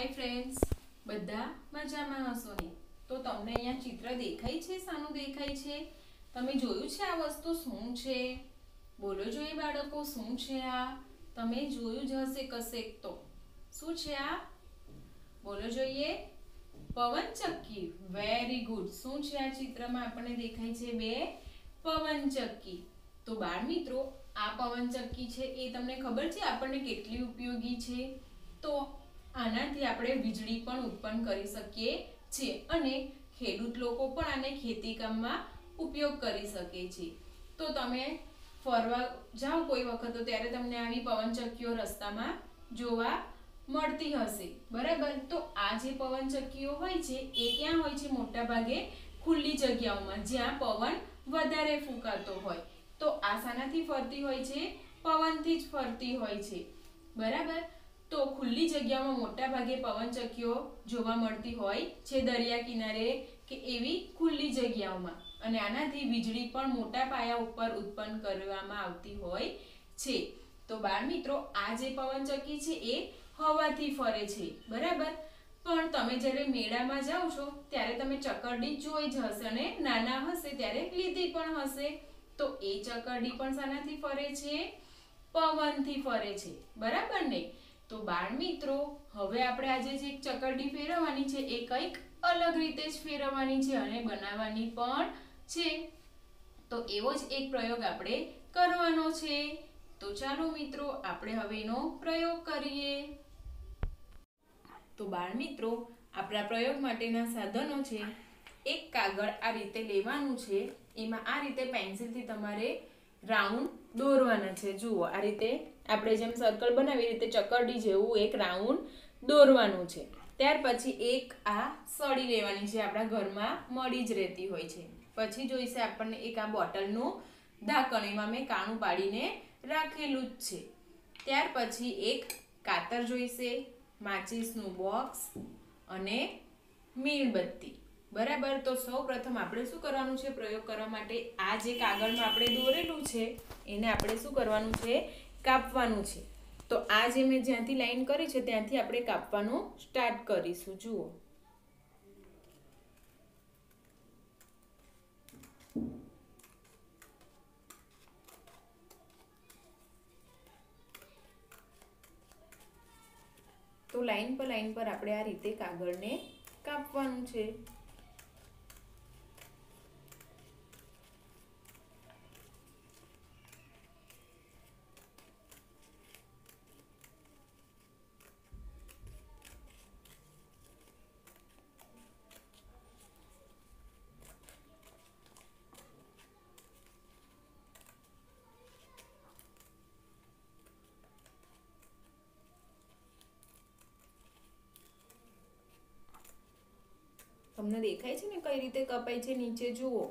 Hi friends બધા મજામાં હશો ને? તો તમને અહીંયા ચિત્ર દેખાય છે, શાનું દેખાય છે? તમે જોયું છે આ વસ્તુ શું છે? બોલો જોઈએ બાળકો શું છે આ? તમે જોયું જ હશે કશેક તો. શું છે આ? બોલો જોઈએ. પવનચક્કી વેરી ગુડ શું છે આ ચિત્રમાં આપણને દેખાય છે બે? પવનચક્કી. તો બાળ મિત્રો, આ પવનચક્કી છે એ તમને ખબર છે આપણને કેટલી ઉપયોગી છે? તો આનાથી આપણે વીજળી પણ ઉત્પન્ન કરી શકીએ છીએ અને ખેડૂત લોકો પણ આને ખેતી કામમાં ઉપયોગ કરી શકે છે. તો તમે ફરવા જાઓ કોઈ વખત, તો ત્યારે તમને આવી પવનચક્કીઓ રસ્તામાં જોવા મળતી હશે. બરાબર? તો આ જે પવનચક્કીઓ હોય છે, એ ક્યાં હોય છે? મોટાભાગે ખુલ્લી જગ્યાઓમાં, જ્યાં પવન વધારે ફૂંકાતો હોય. તો આ શાનાથી ફરતી હોય છે, પવનથી જ ફરતી હોય છે. બરાબર? તો ખુલ્લી જગ્યામાં મોટા ભાગે પવનચક્કીઓ જોવા મળતી હોય છે દરિયા કિનારે કે એવી ખુલ્લી જગ્યાઓમાં. અને આનાથી વીજળી પણ મોટા પાયા ઉપર ઉત્પન્ન કરવામાં આવતી હોય છે. તો બાળ મિત્રો, આ જે પવનચક્કી છે એ હવાથી ફરે છે. બરાબર? પણ તમે જ્યારે મેળામાં જાઓ છો, ત્યારે તમે ચકરડી જોઈ જ હશે અને નાના હશે ત્યારે લીધી પણ હશે. તો એ ચકરડી પણ શાનાથી ફરે છે? પવનથી ફરે છે. બરાબર ને? તો બાળ મિત્રો, હવે આપણે આજે જે ચકરડી ફેરવવાની છે, એ કંઈક અલગ રીતે જ ફેરવવાની છે અને બનાવવાની પણ છે. તો એવો જ એક પ્રયોગ આપણે કરવાનો છે. તો ચાલો મિત્રો, આપણે હવે એનો પ્રયોગ કરીએ. તો બાળ મિત્રો, આપણા પ્રયોગ માટેના સાધનો છે. એક કાગળ આ રીતે લેવાનું છે. એમાં આ રીતે પેન્સિલથી તમારે રાઉન્ડ દોરવાના છે. જુઓ, આ રીતે આપણે જેમ સર્કલ બનાવી રીતે ચકરડી જેવું એક રાઉન્ડ દોરવાનું છે. ત્યાર પછી એક આ સળી લેવાની છે આપણા ઘરમાં મળી જ રહેતી હોય છે. પછી જોઈશે આપણને એક આ બોટલનું ઢાંકણ, એમાં મેં કાણું પાડીને રાખેલું જ છે. ત્યાર પછી એક કાતર જોઈશે, માચીસનું બોક્સ અને મીણબત્તી. બરાબર, તો સૌ પ્રથમ આપણે શું કરવાનું છે? પ્રયોગ કરવા માટે આ જે કાગળમાં આપણે દોરેલું છે, એને આપણે શું કરવાનું છે? કાપવાનું છે. તો આ જે મેં જ્યાંથી લાઈન કરી છે, ત્યાંથી આપણે કાપવાનું સ્ટાર્ટ કરીશું. જુઓ. તો લાઈન પર લાઈન પર આપણે આ રીતે કાગળને કાપવાનું છે. તમને દેખાય છે ને કઈ રીતે કપાય છે નીચે? જુઓ.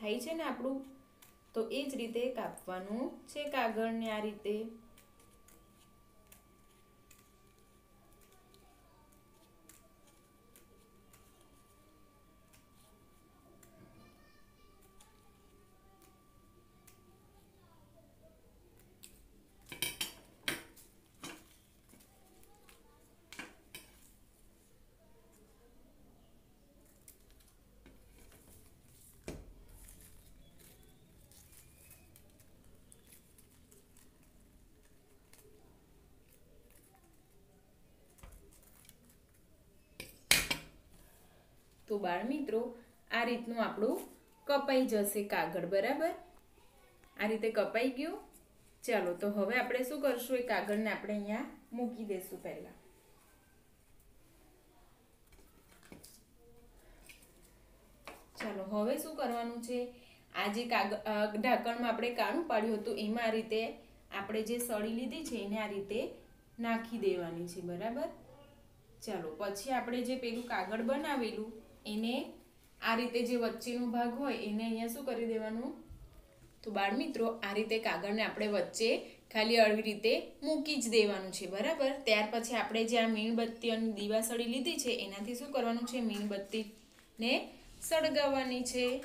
થાય છે ને આપણું? તો એ જ રીતે કાપવાનું છે કાગળને આ રીતે. તો બાળ મિત્રો, આ રીતનું આપણું કપાઈ જશે કાગળ, બરાબર? આ રીતે કપાઈ ગયું. ચાલો, તો હવે આપણે શું કરશું? એ કાગળને આપણે અહીંયા મૂકી દઈશું પહેલાં. ચાલો, હવે શું કરવાનું છે? આ જે કાગળ ઢાંકણમાં આપણે કાણું પાડ્યું હતું, એમાં આ રીતે આપણે જે સળી લીધી છે, એને આ રીતે નાખી દેવાની છે, બરાબર? ચાલો, પછી આપણે જે પેલું કાગળ બનાવેલું એને આ રીતે જે વચ્ચેનો ભાગ હોય, એને અહીંયા શું કરી દેવાનું? તો બાળ મિત્રો આ રીતે કાગળને આપણે વચ્ચે ખાલી અળવી રીતે મૂકી જ દેવાનું છે, બરાબર? ત્યાર પછી આપણે જે આ મીણબત્તી અને દીવાસળી લીધી છે, એનાથી શું કરવાનું છે? મીણબત્તીને સળગાવવાની છે.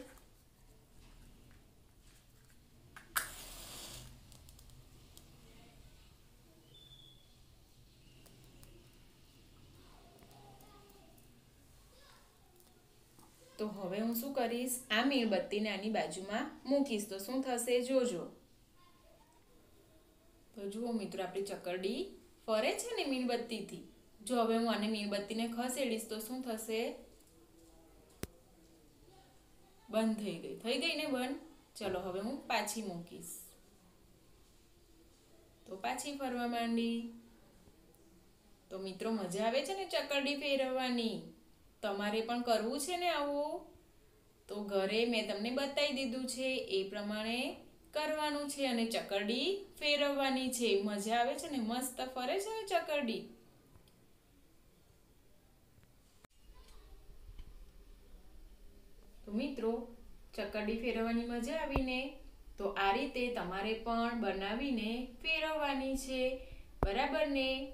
તો હવે હું શું કરીશ? આ મીણબત્તીને આની બાજુમાં મૂકીશ. તો શું થશે? જોજો. તો જુઓ મિત્રો, આપણી ચકરડી ફરે છે ને મીણબત્તીથી? જો હવે હું આને મીણબત્તીને ખસેડીશ, તો શું થશે? બંધ થઈ ગઈ. થઈ ગઈ ને બંધ? ચલો, હવે હું પાછી મૂકીશ. તો પાછી ફરવા માંડી. તો મિત્રો, મજા આવે છે ને ચકરડી ફેરવવાની? તમારે પણ કરવું છે ને આવું? તો ઘરે મેં તમને બતાવી દીધું છે, એ પ્રમાણે કરવાનું છે અને ચકરડી ફેરવવાની છે. મજા આવે છે ને? મસ્ત ફરે છે ને ચકરડી? તો મિત્રો, ચકરડી ફેરવવાની મજા આવીને, તો આ રીતે તમારે પણ બનાવીને ફેરવવાની છે. બરાબર ને?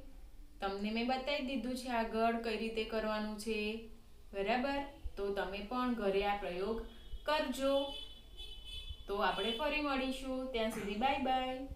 તમને મેં બતાવી દીધું છે આગળ કઈ રીતે કરવાનું છે. બરાબર? તો તમે પણ ઘરે આ પ્રયોગ કરજો. તો આપણે ફરી મળીશું. ત્યાં સુધી બાય બાય